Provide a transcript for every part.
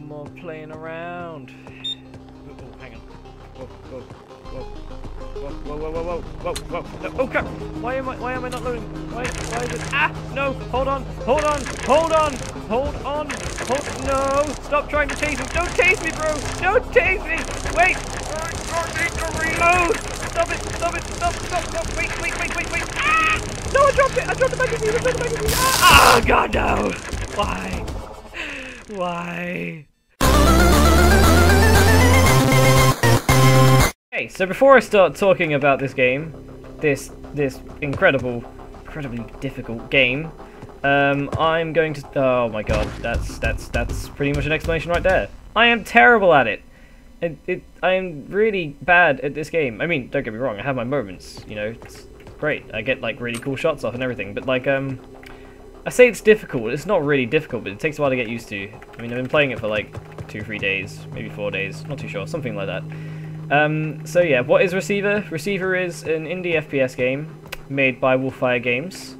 No more playing around. Oh, hang on. Whoa, whoa. Whoa, whoa, whoa, whoa, whoa, whoa, whoa. No, oh crap! Why am I why am I not loading? Why why is it Ah no! Hold on! Hold on! Hold on! Hold on! Hold no! Stop trying to chase me! Don't chase me, bro! Don't chase me! Wait! I need to reload! Stop it! Stop it! Stop! Stop! Stop! Wait! Wait! Wait! Wait! Wait! Ah! No! I dropped it! I dropped the magazine! I dropped the magazine! Ah! Oh God no! Why? Why? Okay, so before I start talking about this game, this this incredible, incredibly difficult game, um, I'm going to. Oh my god, that's that's that's pretty much an explanation right there. I am terrible at it. It, it I am really bad at this game. I mean, don't get me wrong, I have my moments. You know, it's great. I get like really cool shots off and everything, but like um. I say it's difficult. It's not really difficult, but it takes a while to get used to. I mean, I've been playing it for like two, three days, maybe four days. Not too sure, something like that. Um, so yeah, what is Receiver? Receiver is an indie FPS game made by Wolfire Games,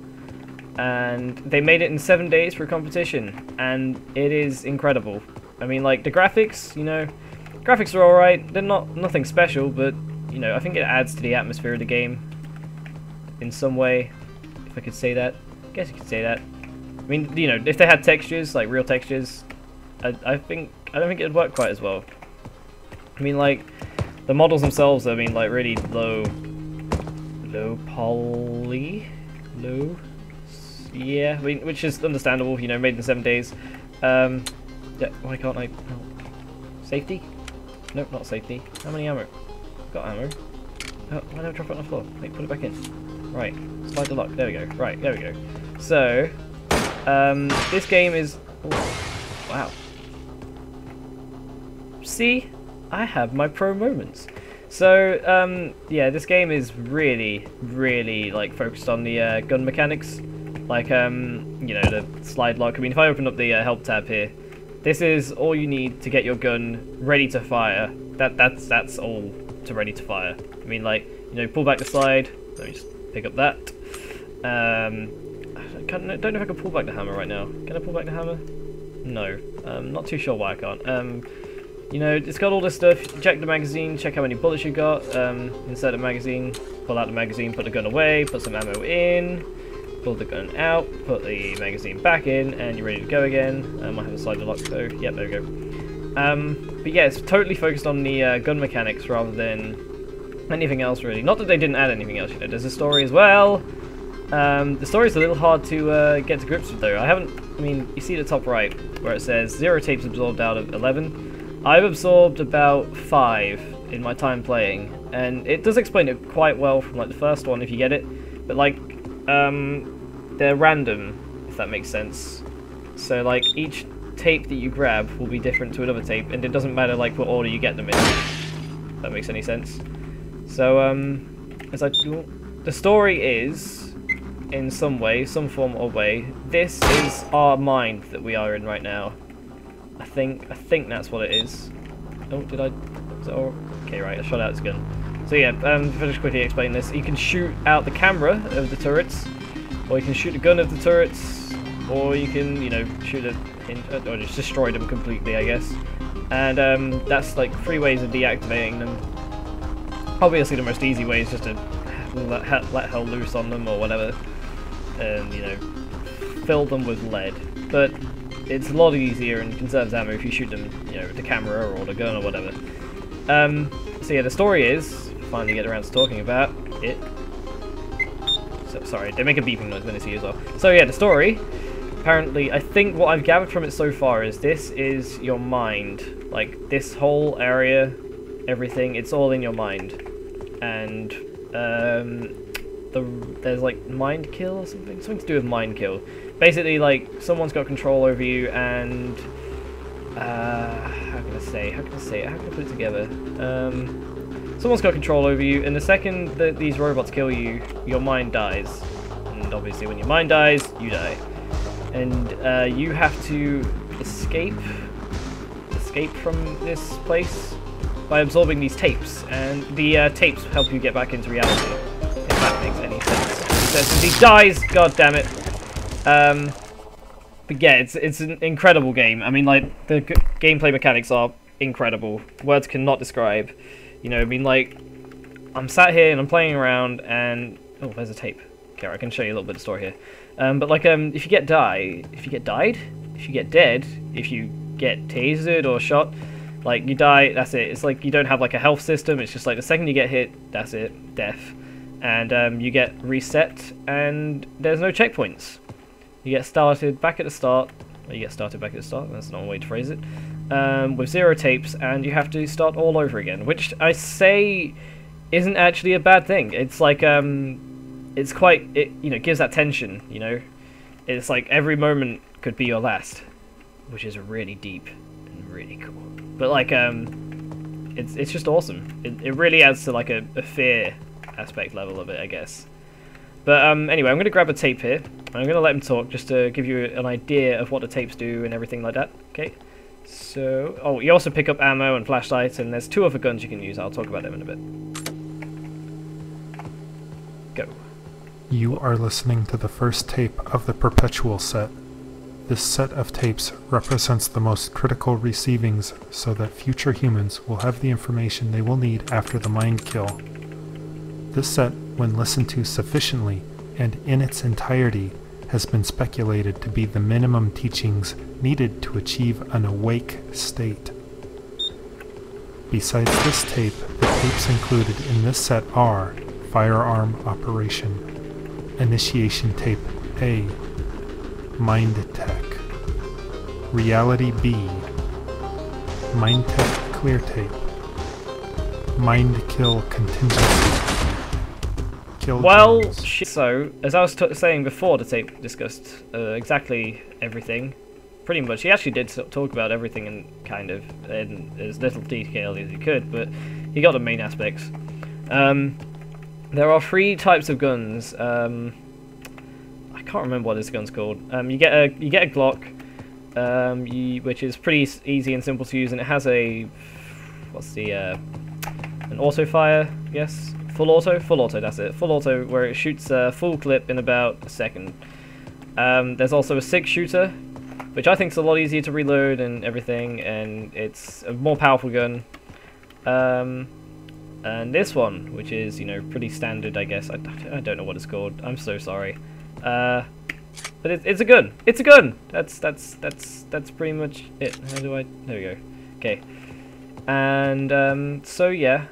and they made it in seven days for a competition, and it is incredible. I mean, like the graphics, you know, graphics are all right. They're not nothing special, but you know, I think it adds to the atmosphere of the game in some way, if I could say that. I guess you could say that. I mean, you know, if they had textures, like real textures, I, I think I don't think it'd work quite as well. I mean, like the models themselves, I mean, like really low, low poly, low, yeah, I mean, which is understandable. You know, made in seven days. Um, yeah, why can't I? Oh. Safety? Nope, not safety. How many ammo? Got ammo. Oh, why don't I drop it on the floor? Wait, put it back in. Right, slide the lock. There we go. Right, there we go. So, um, this game is... Oh, wow. See? I have my pro moments. So, um, yeah, this game is really, really, like, focused on the uh, gun mechanics. Like, um, you know, the slide lock. I mean, if I open up the uh, help tab here, this is all you need to get your gun ready to fire. That That's that's all to ready to fire. I mean, like, you know, pull back the slide. Let me just pick up that. Um, I don't know if I can pull back the hammer right now. Can I pull back the hammer? No. I'm not too sure why I can't. Um, you know, it's got all this stuff. Check the magazine, check how many bullets you got. Um, insert the magazine, pull out the magazine, put the gun away, put some ammo in, pull the gun out, put the magazine back in, and you're ready to go again. Um, I have a side lock, so yep, there we go. Um, but yeah, it's totally focused on the uh, gun mechanics rather than anything else, really. Not that they didn't add anything else, you know, there's a story as well. Um, the story's a little hard to uh, get to grips with, though. I haven't, I mean, you see the top right, where it says, zero tapes absorbed out of 11. I've absorbed about five in my time playing, and it does explain it quite well from like the first one if you get it, but like um, they're random if that makes sense. So like each tape that you grab will be different to another tape, and it doesn't matter like what order you get them in. If that makes any sense. So um, as I the story is in some way, some form or way, this is our mind that we are in right now. I think I think that's what it is. Oh, did I? Is that all? Okay, right. I shot out his gun. So yeah, um, if I just quickly explain this, you can shoot out the camera of the turrets, or you can shoot the gun of the turrets, or you can, you know, shoot it in, or just destroy them completely, I guess. And um, that's like three ways of deactivating them. Obviously, the most easy way is just to let, let hell loose on them or whatever, and you know, fill them with lead. But it's a lot easier and conserves ammo if you shoot them, you know, with the camera or the gun or whatever. Um, so yeah, the story is, finally get around to talking about it. So, sorry, they make a beeping noise when they see you as well. So yeah, the story, apparently, I think what I've gathered from it so far is this is your mind. Like, this whole area, everything, it's all in your mind. And, um, the, there's like mind kill or something, something to do with mind kill. Basically like someone's got control over you and uh, how can I say how can I say it? how can I put it together? Um, someone's got control over you and the second that these robots kill you your mind dies. And obviously when your mind dies you die. And uh, you have to escape escape from this place by absorbing these tapes. And the uh, tapes help you get back into reality sense. He dies god damn it um, but yeah, it's it's an incredible game. I mean, like the gameplay mechanics are incredible. Words cannot describe. You know, I mean, like I'm sat here and I'm playing around, and oh, there's a tape. Okay, I can show you a little bit of story here. Um, but like, um, if you get die, if you get died, if you get dead, if you get tasered or shot, like you die, that's it. It's like you don't have like a health system. It's just like the second you get hit, that's it, death, and um, you get reset, and there's no checkpoints. You get started back at the start. You get started back at the start. That's not a way to phrase it. Um, with zero tapes, and you have to start all over again, which I say isn't actually a bad thing. It's like um, it's quite it you know gives that tension. You know, it's like every moment could be your last, which is really deep and really cool. But like um, it's it's just awesome. It it really adds to like a, a fear aspect level of it, I guess. But um, anyway, I'm going to grab a tape here. I'm going to let him talk just to give you an idea of what the tapes do and everything like that. Okay. So, oh, you also pick up ammo and flashlights, and there's two other guns you can use. I'll talk about them in a bit. Go. You are listening to the first tape of the Perpetual set. This set of tapes represents the most critical receivings so that future humans will have the information they will need after the mind kill. This set, when listened to sufficiently and in its entirety, has been speculated to be the minimum teachings needed to achieve an awake state. Besides this tape, the tapes included in this set are Firearm Operation, Initiation Tape A, Mind Tech, Reality B, Mind Tech Clear Tape, Mind Kill Contingency. Kill Well, sh- so as I was t- saying before, the tape discussed uh, exactly everything. Pretty much, he actually did talk about everything in kind of in as little detail as he could, but he got the main aspects. Um, there are three types of guns. Um, I can't remember what this gun's called. Um, you get a you get a Glock, um, you, which is pretty easy and simple to use, and it has a what's the uh, an auto fire, yes, full auto, full auto. That's it, full auto, where it shoots a full clip in about a second. Um, there's also a six shooter, which I think is a lot easier to reload and everything, and it's a more powerful gun. Um, and this one, which is you know pretty standard, I guess. I, I don't know what it's called. I'm so sorry. Uh, but it, it's a gun. It's a gun. That's that's that's that's pretty much it. How do I? There we go. Okay. And um, so yeah,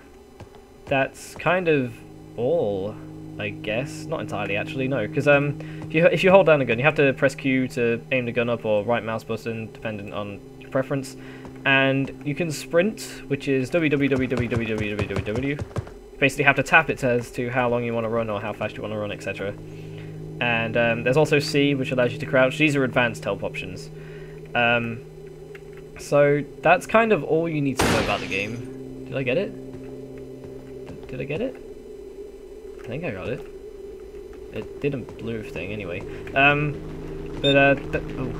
that's kind of all, I guess. Not entirely, actually. No, because um, if you if you hold down a gun, you have to press Q to aim the gun up, or right mouse button, depending on your preference. And you can sprint, which is www. Basically, have to tap it as to how long you want to run or how fast you want to run, etc. And um, there's also C, which allows you to crouch. These are advanced help options. Um, so that's kind of all you need to know about the game. Did I get it? Did I get it? I think I got it. It did a blue thing anyway. Um, but uh, oh.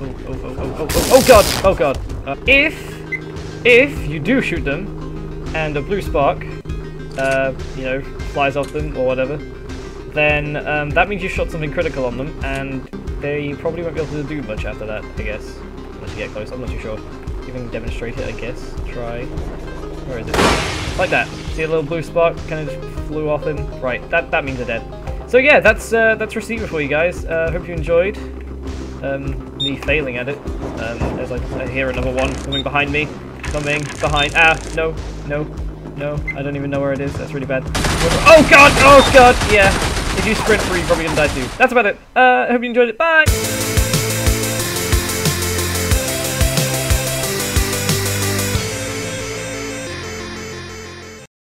Oh, oh, oh, oh, oh, oh, oh, oh god! Oh god! Uh, if, if you do shoot them, and a blue spark, uh, you know, flies off them or whatever, then um, that means you shot something critical on them, and they probably won't be able to do much after that, I guess. Unless you get close, I'm not too sure. You can demonstrate it, I guess. Try. Where is it? Like that. See a little blue spot? kind of just flew off him? Right, that, that means they're dead. So yeah, that's uh, that's Receiver for you guys. Uh, hope you enjoyed um, me failing at it. Um, as I, hear another one coming behind me. Coming behind. Ah, no, no, no. I don't even know where it is. That's really bad. Oh god! Oh god! Yeah. If you sprint through, you're probably gonna die too. That's about it. Uh, I hope you enjoyed it. Bye!